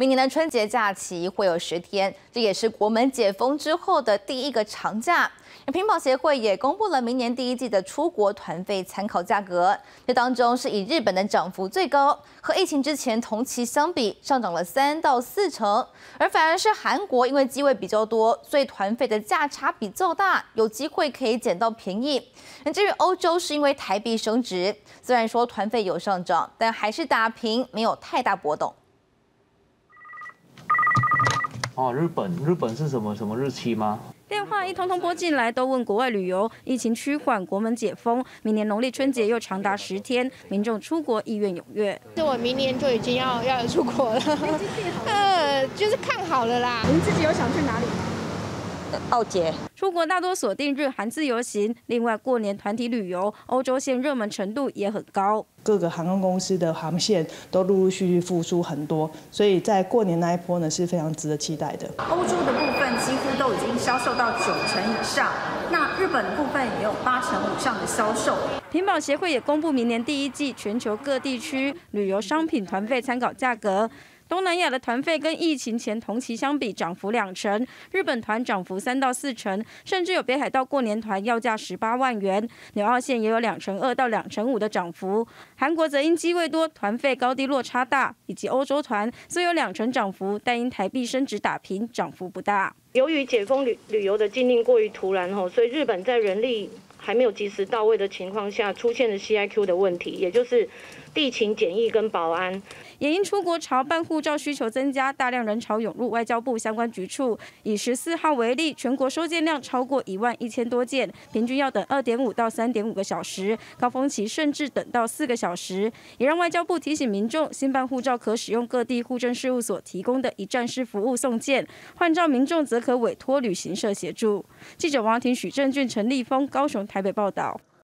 明年的春节假期会有十天，这也是国门解封之后的第一个长假。屏保协会也公布了明年第一季的出国团费参考价格，这当中是以日本的涨幅最高，和疫情之前同期相比上涨了三到四成，而反而是韩国因为机位比较多，所以团费的价差比较大，有机会可以捡到便宜。那至于欧洲是因为台币升值，虽然说团费有上涨，但还是打平，没有太大波动。哦，日本，日本是什么什么日期吗？电话一通通拨进来，都问国外旅游，疫情趋缓，国门解封，明年农历春节又长达十天，民众出国意愿踊跃。这我明年就已经要要出国了，呃，就是看好了啦。您自己有想去哪里吗？奥捷出国大多锁定日韩自由行，另外过年团体旅游，欧洲线热门程度也很高。各个航空公司的航线都陆陆续续复苏很多，所以在过年那一波呢是非常值得期待的。欧洲的部分几乎都已经销售到九成以上，那日本的部分也有八成以上的销售。屏保协会也公布明年第一季全球各地区旅游商品团费参考价格。东南亚的团费跟疫情前同期相比涨幅两成，日本团涨幅三到四成，甚至有北海道过年团要价十八万元，纽澳线也有两成二到两成五的涨幅。韩国则因机位多，团费高低落差大，以及欧洲团虽有两成涨幅，但因台币升值打平，涨幅不大。由于解封旅旅游的禁令过于突然吼，所以日本在人力还没有及时到位的情况下，出现了 CIQ 的问题，也就是地勤检疫跟保安。也因出国潮办护照需求增加，大量人潮涌入外交部相关局处。以十四号为例，全国收件量超过一万一千多件，平均要等二点五到三点五个小时，高峰期甚至等到四个小时。也让外交部提醒民众，新办护照可使用各地户政事务所提供的一站式服务送件，换照民众则可委托旅行社协助。记者王婷、许正俊、陈立峰，高雄、台北报道。